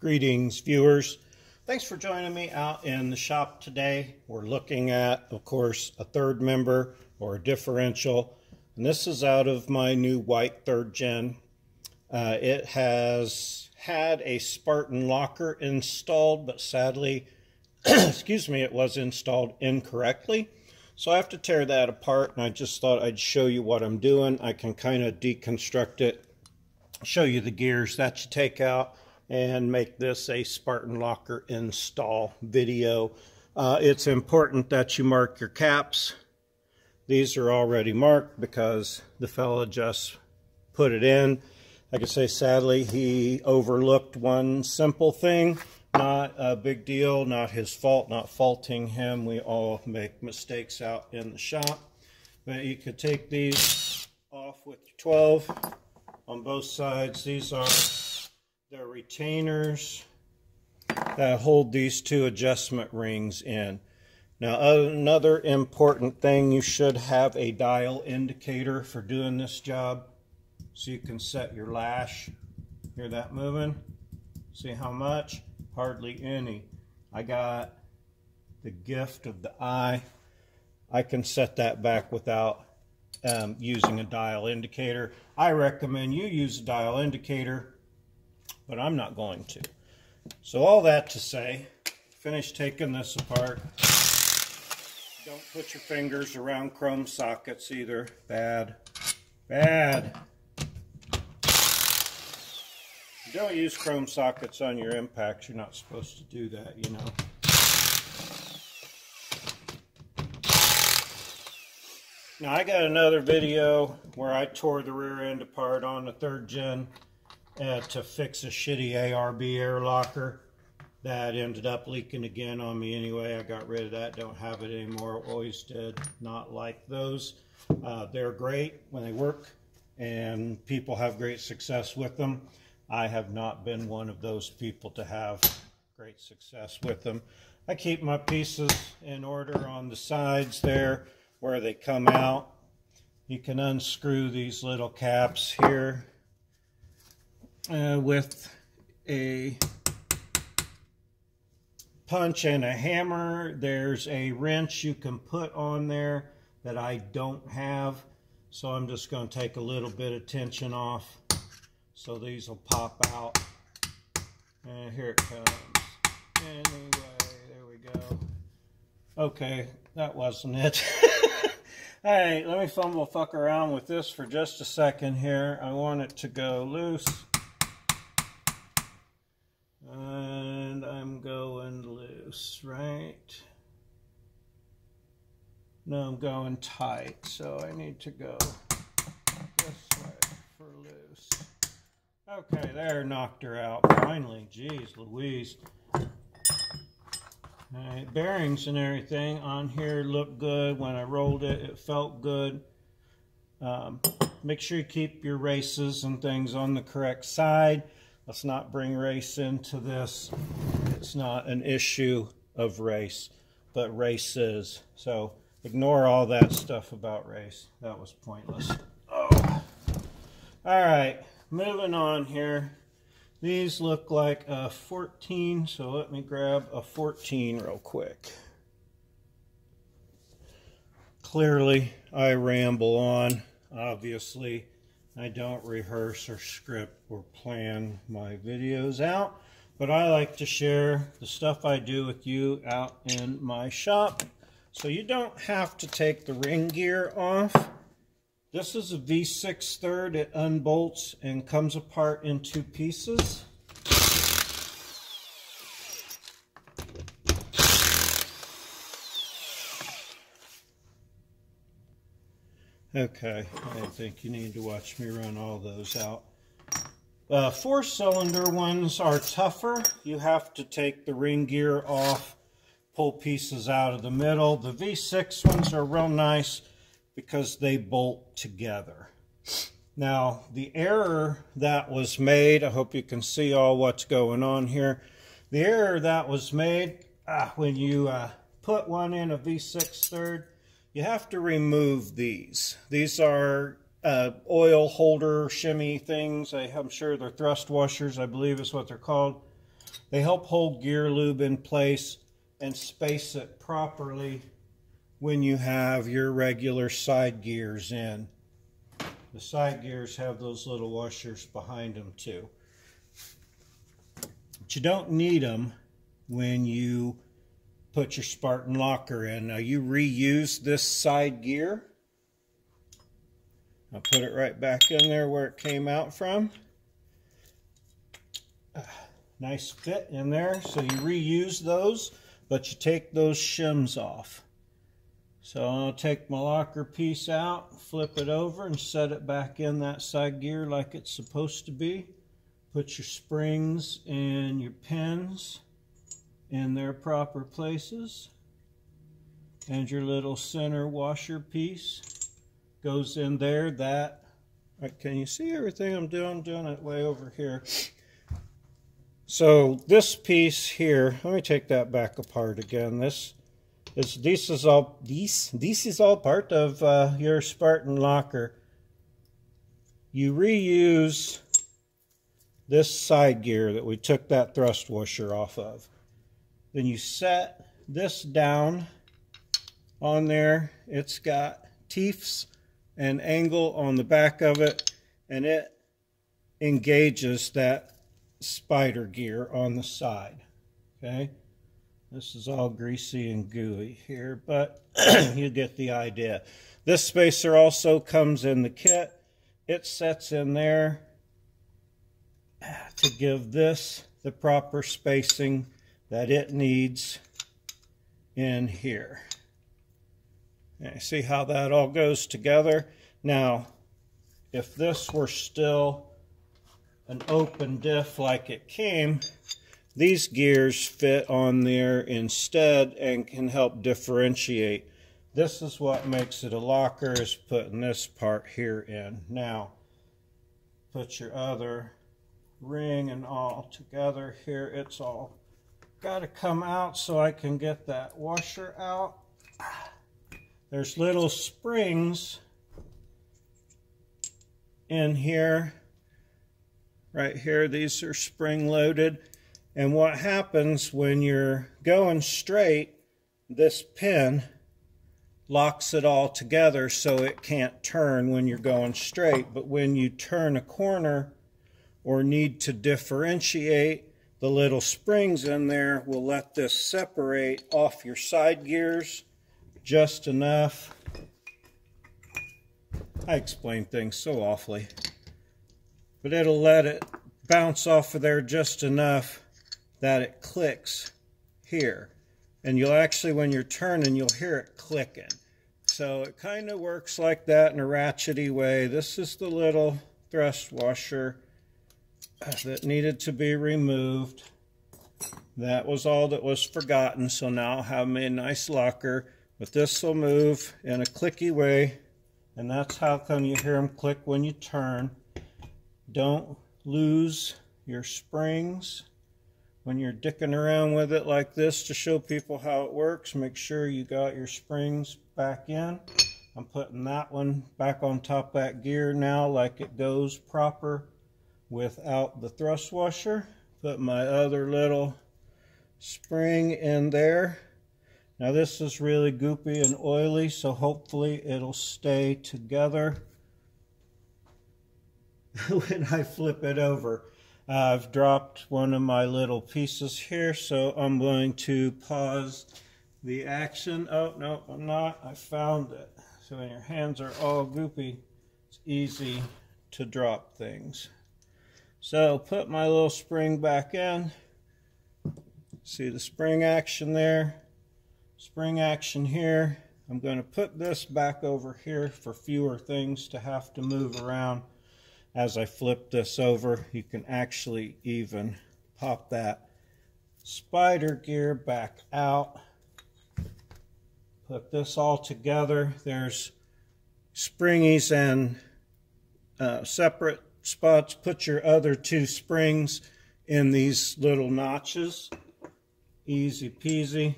Greetings, viewers. Thanks for joining me out in the shop today. We're looking at, of course, a third member or a differential. And this is out of my new white third gen. Uh, it has had a Spartan locker installed, but sadly, excuse me, it was installed incorrectly. So I have to tear that apart, and I just thought I'd show you what I'm doing. I can kind of deconstruct it, show you the gears that you take out, and make this a Spartan Locker install video. Uh, it's important that you mark your caps. These are already marked because the fella just put it in. I say, sadly, he overlooked one simple thing. Not a big deal, not his fault, not faulting him. We all make mistakes out in the shop. But you could take these off with 12 on both sides. These are the retainers that hold these two adjustment rings in. Now another important thing, you should have a dial indicator for doing this job so you can set your lash. Hear that moving? See how much? Hardly any. I got the gift of the eye. I can set that back without um, using a dial indicator. I recommend you use a dial indicator but I'm not going to. So all that to say, finish taking this apart. Don't put your fingers around chrome sockets either. Bad. Bad. don't use chrome sockets on your impacts. You're not supposed to do that, you know. Now I got another video where I tore the rear end apart on the third gen uh, to fix a shitty ARB air locker that ended up leaking again on me anyway. I got rid of that, don't have it anymore. Always did not like those. Uh, they're great when they work and people have great success with them. I have not been one of those people to have great success with them. I keep my pieces in order on the sides there where they come out. You can unscrew these little caps here uh, with a punch and a hammer. There's a wrench you can put on there that I don't have. So I'm just going to take a little bit of tension off. So these will pop out. And here it comes. Anyway, there we go. Okay, that wasn't it. All right, let me fumble fuck around with this for just a second here. I want it to go loose. And I'm going loose, right? No, I'm going tight, so I need to go this way for loose. Okay, there, knocked her out. Finally, jeez Louise. Bearings and everything on here look good. When I rolled it, it felt good. Um, make sure you keep your races and things on the correct side. Let's not bring race into this. It's not an issue of race, but race is. So ignore all that stuff about race. That was pointless. Oh. All right, moving on here. These look like a 14, so let me grab a 14 real quick. Clearly, I ramble on, obviously. I don't rehearse or script or plan my videos out, but I like to share the stuff I do with you out in my shop. So you don't have to take the ring gear off. This is a V6 third. It unbolts and comes apart in two pieces. Okay, I think you need to watch me run all those out. Uh, four-cylinder ones are tougher. You have to take the ring gear off, pull pieces out of the middle. The V6 ones are real nice because they bolt together. Now, the error that was made, I hope you can see all what's going on here. The error that was made ah, when you uh, put one in a V6 third, you have to remove these. These are uh, oil holder shimmy things. I, am sure they're thrust washers, I believe is what they're called. They help hold gear lube in place and space it properly when you have your regular side gears in. The side gears have those little washers behind them too. But you don't need them when you put your Spartan locker in. Now you reuse this side gear. I'll put it right back in there where it came out from. Ah, nice fit in there. So you reuse those, but you take those shims off. So I'll take my locker piece out, flip it over, and set it back in that side gear like it's supposed to be. Put your springs and your pins in their proper places. And your little center washer piece goes in there. That, can you see everything I'm doing? I'm doing it way over here. So this piece here, let me take that back apart again. This is this is all this this is all part of uh, your Spartan locker. You reuse this side gear that we took that thrust washer off of. Then you set this down on there. It's got teeths and angle on the back of it, and it engages that spider gear on the side. Okay, this is all greasy and gooey here, but you get the idea. This spacer also comes in the kit. It sets in there to give this the proper spacing that it needs in here. See how that all goes together? Now, if this were still an open diff like it came, these gears fit on there instead and can help differentiate. This is what makes it a locker is putting this part here in. Now, put your other ring and all together here. It's all got to come out so I can get that washer out. There's little springs in here. Right here, these are spring loaded. And what happens when you're going straight, this pin locks it all together so it can't turn when you're going straight. But when you turn a corner or need to differentiate, the little springs in there will let this separate off your side gears just enough. I explain things so awfully. But it'll let it bounce off of there just enough that it clicks here. And you'll actually, when you're turning, you'll hear it clicking. So it kind of works like that in a ratchety way. This is the little thrust washer that needed to be removed. That was all that was forgotten, so now I'll have me a nice locker. But this will move in a clicky way, and that's how come you hear them click when you turn. Don't lose your springs when you're dicking around with it like this to show people how it works. Make sure you got your springs back in. I'm putting that one back on top that gear now like it goes proper without the thrust washer. Put my other little spring in there. Now this is really goopy and oily, so hopefully it'll stay together when I flip it over. I've dropped one of my little pieces here, so I'm going to pause the action. Oh, no, I'm not. I found it. So when your hands are all goopy, it's easy to drop things. So put my little spring back in. See the spring action there, spring action here. I'm going to put this back over here for fewer things to have to move around. As I flip this over, you can actually even pop that spider gear back out. Put this all together. There's springies and uh, separate spots, put your other two springs in these little notches. Easy peasy.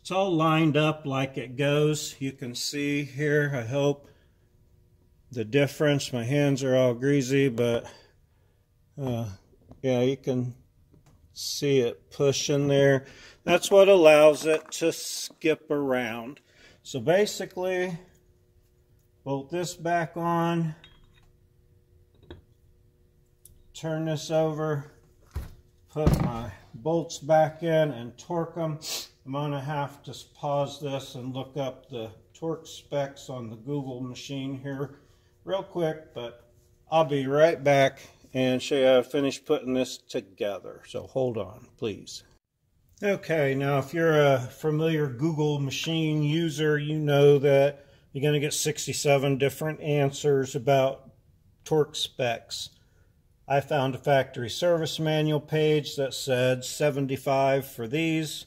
It's all lined up like it goes. You can see here, I hope, the difference. My hands are all greasy, but uh, yeah, you can See it pushing there. That's what allows it to skip around. So basically, bolt this back on, turn this over, put my bolts back in and torque them. I'm going to have to pause this and look up the torque specs on the Google machine here real quick, but I'll be right back and show you how to finish putting this together. So hold on, please. Okay, now if you're a familiar Google machine user, you know that you're going to get 67 different answers about torque specs. I found a factory service manual page that said 75 for these.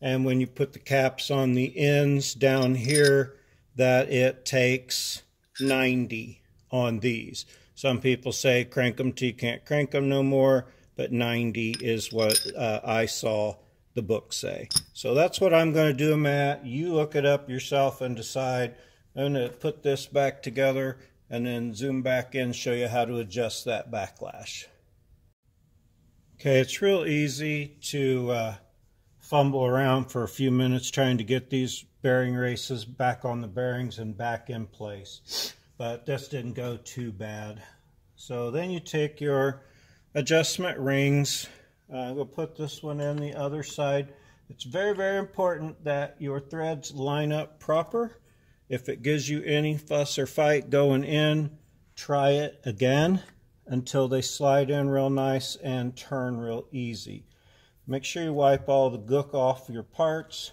And when you put the caps on the ends down here, that it takes 90 on these. Some people say crank them till you can't crank them no more, but 90 is what uh, I saw the book say. So that's what I'm going to do Matt. You look it up yourself and decide. I'm going to put this back together and then zoom back in show you how to adjust that backlash. Okay, it's real easy to uh, fumble around for a few minutes trying to get these bearing races back on the bearings and back in place. But this didn't go too bad. So then you take your adjustment rings. Uh, we'll put this one in the other side. It's very, very important that your threads line up proper. If it gives you any fuss or fight going in, try it again until they slide in real nice and turn real easy. Make sure you wipe all the gook off your parts.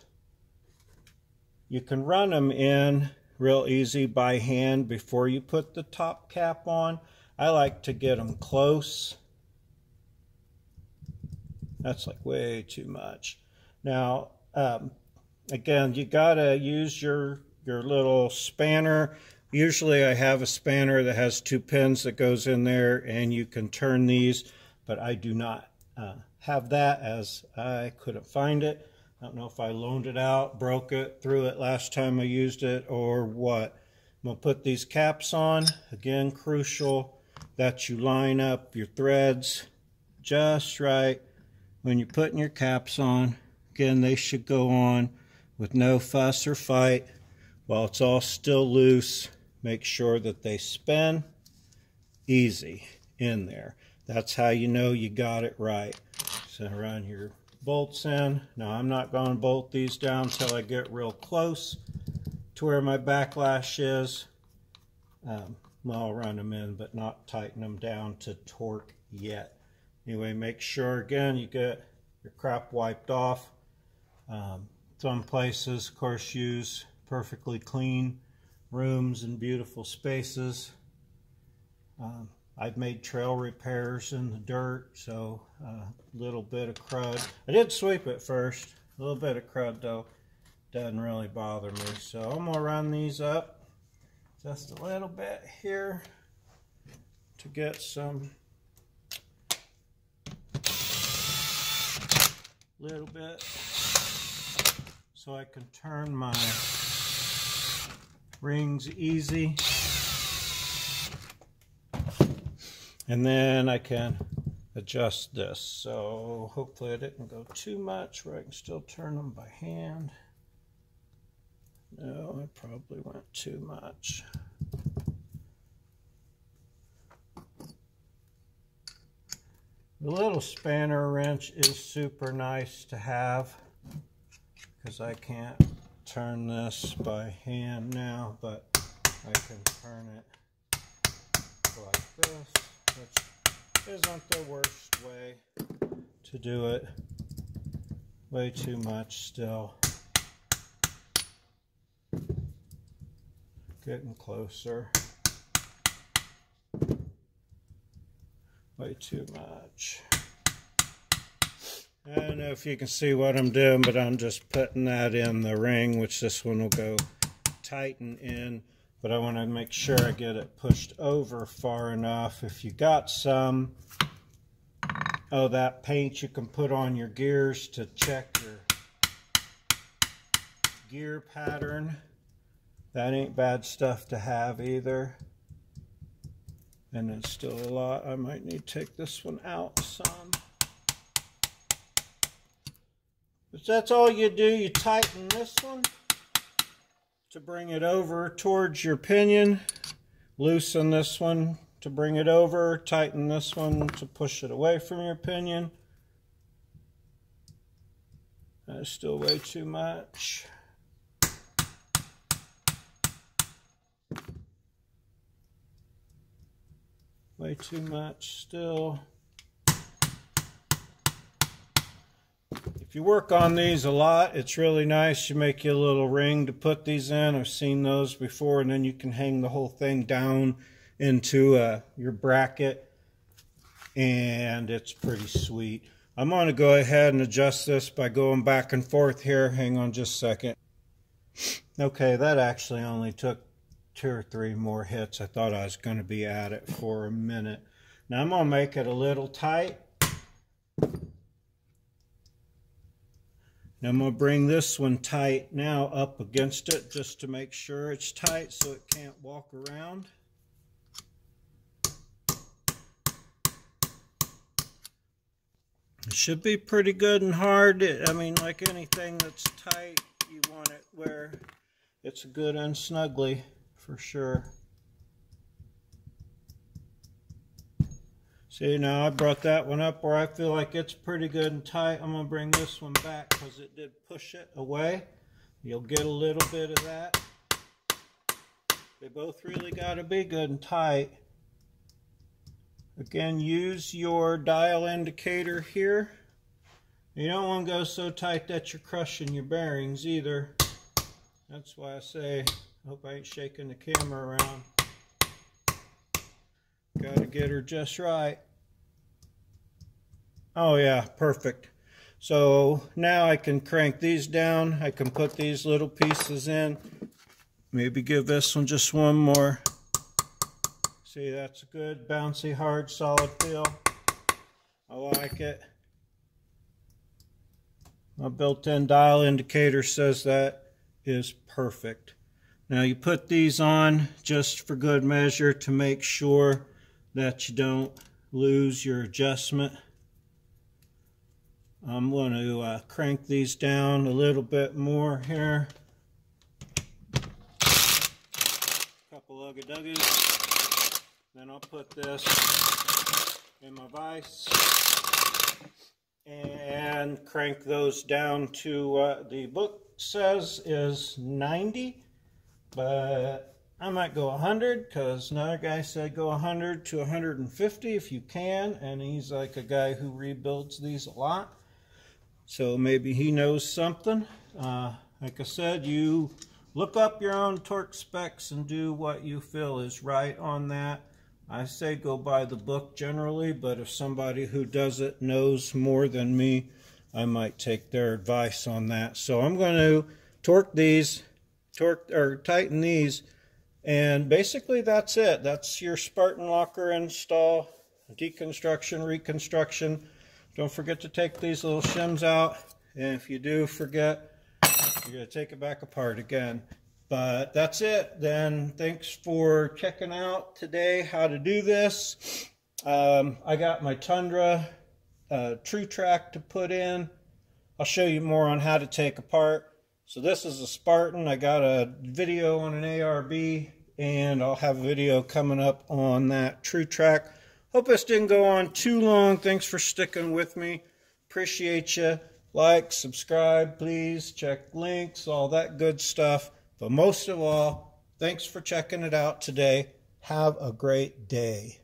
You can run them in real easy by hand before you put the top cap on. I like to get them close. That's like way too much. Now, um, again, you got to use your your little spanner. Usually I have a spanner that has two pins that goes in there and you can turn these, but I do not uh, have that as I couldn't find it. I don't know if I loaned it out, broke it, threw it last time I used it, or what. I'm to put these caps on. Again, crucial that you line up your threads just right when you're putting your caps on. Again, they should go on with no fuss or fight. While it's all still loose, make sure that they spin easy in there. That's how you know you got it right. So run your bolts in. Now I'm not going to bolt these down until I get real close to where my backlash is. Um, I'll run them in, but not tighten them down to torque yet. Anyway, make sure, again, you get your crap wiped off. Um, some places, of course, use perfectly clean rooms and beautiful spaces. Um, I've made trail repairs in the dirt, so a uh, little bit of crud. I did sweep it first. A little bit of crud, though, doesn't really bother me. So I'm going to run these up just a little bit here to get some little bit so I can turn my rings easy. And then I can adjust this. So hopefully I didn't go too much where I can still turn them by hand. No, I probably went too much. The little spanner wrench is super nice to have because I can't turn this by hand now, but I can turn it like this, which isn't the worst way to do it. Way too much still. Getting closer. Way too much. I don't know if you can see what I'm doing, but I'm just putting that in the ring, which this one will go tighten in. But I want to make sure I get it pushed over far enough. If you got some, oh, that paint you can put on your gears to check your gear pattern. That ain't bad stuff to have either. And it's still a lot. I might need to take this one out some. But that's all you do. You tighten this one to bring it over towards your pinion. Loosen this one to bring it over. Tighten this one to push it away from your pinion. That's still way too much. Way too much still. If you work on these a lot, it's really nice. You make you a little ring to put these in. I've seen those before, and then you can hang the whole thing down into uh, your bracket, and it's pretty sweet. I'm going to go ahead and adjust this by going back and forth here. Hang on just a second. Okay, that actually only took two or three more hits. I thought I was going to be at it for a minute. Now I'm going to make it a little tight. Now I'm going to bring this one tight now up against it just to make sure it's tight so it can't walk around. It should be pretty good and hard. I mean, like anything that's tight, you want it where it's good and snugly for sure. See, now I brought that one up where I feel like it's pretty good and tight. I'm going to bring this one back because it did push it away. You'll get a little bit of that. They both really got to be good and tight. Again, use your dial indicator here. You don't want to go so tight that you're crushing your bearings either. That's why I say, I hope I ain't shaking the camera around. Got to get her just right. Oh yeah, perfect. So now I can crank these down. I can put these little pieces in. Maybe give this one just one more. See, that's a good, bouncy, hard, solid feel. I like it. My built-in dial indicator says that is perfect. Now you put these on just for good measure to make sure that you don't lose your adjustment. I'm going to uh, crank these down a little bit more here. Couple of duggies. Then I'll put this in my vise and crank those down to uh, the book says is 90 but I might go 100 because another guy said go 100 to 150 if you can and he's like a guy who rebuilds these a lot so maybe he knows something. Uh, like I said, you look up your own torque specs and do what you feel is right on that. I say go by the book generally, but if somebody who does it knows more than me, I might take their advice on that. So I'm going to torque these, torque or tighten these, and basically that's it. That's your Spartan locker install, deconstruction, reconstruction. Don't forget to take these little shims out. And if you do forget, you're going to take it back apart again. But that's it. Then thanks for checking out today how to do this. Um, I got my Tundra uh, TrueTrac to put in. I'll show you more on how to take apart. So this is a Spartan. I got a video on an ARB and I'll have a video coming up on that TrueTrac. Hope this didn't go on too long. Thanks for sticking with me. Appreciate you. Like, subscribe, please. Check links, all that good stuff. But most of all, thanks for checking it out today. Have a great day.